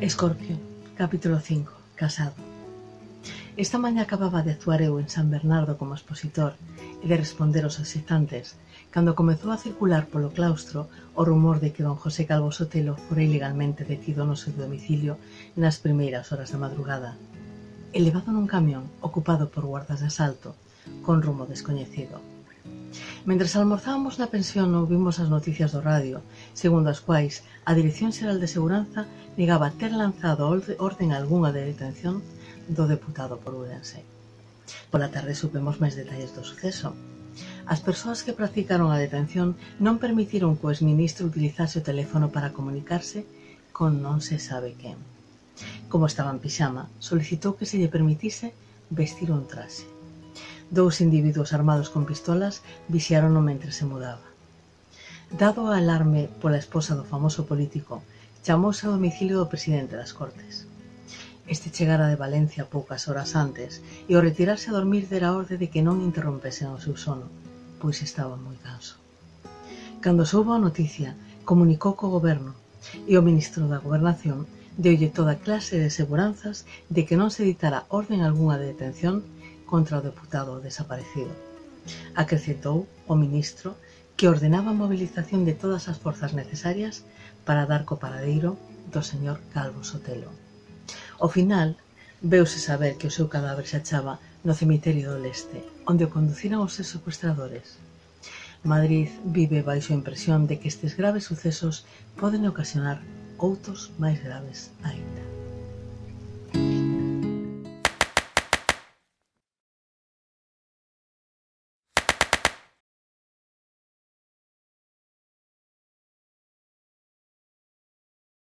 Escorpio, capítulo 5, casado. Esta mañá acababa de actuar eu en San Bernardo como expositor e de responder aos asistentes, cando comezou a circular polo claustro o rumor de que don José Calvo Sotelo fora ilegalmente detido no seu domicilio nas primeiras horas da madrugada. Elevado nun camión ocupado por guardas de asalto, con rumo descoñecido. Mentres almorzábamos na pensión ouvimos as noticias do radio, segundo as quais a Dirección Xeral de Seguranza negaba ter lanzado orden algunha de detención do deputado por Ourense. Pola tarde supemos máis detalles do suceso. As persoas que practicaron a detención non permitiron que o exministro utilizase o teléfono para comunicarse con non se sabe quen. Como estaba en pixama, solicitou que se lle permitise vestir un traxe. Dous individuos armados con pistolas vixiárono mentres se mudaba. Dado o alarme pola esposa do famoso político, chamouse ao domicilio do presidente das Cortes. Este chegara de Valencia poucas horas antes e ao retirarse a dormir dera orde de que non interrompesen o seu sono, pois estaba moi canso. Cando soubo a noticia, comunicou co goberno e o ministro da Gobernación deulle toda clase de seguranzas de que non se ditará orden algunha de detención contra o deputado desaparecido. Acrecentou o ministro que ordenaba a movilización de todas as forzas necesarias para dar co paradeiro do señor Calvo Sotelo. Ao final, veuse saber que o seu cadáver se achaba no cemiterio do leste, onde o conduciran os seus secuestradores. Madrid vive baixo a impresión de que estes graves sucesos poden ocasionar outros máis graves aínda.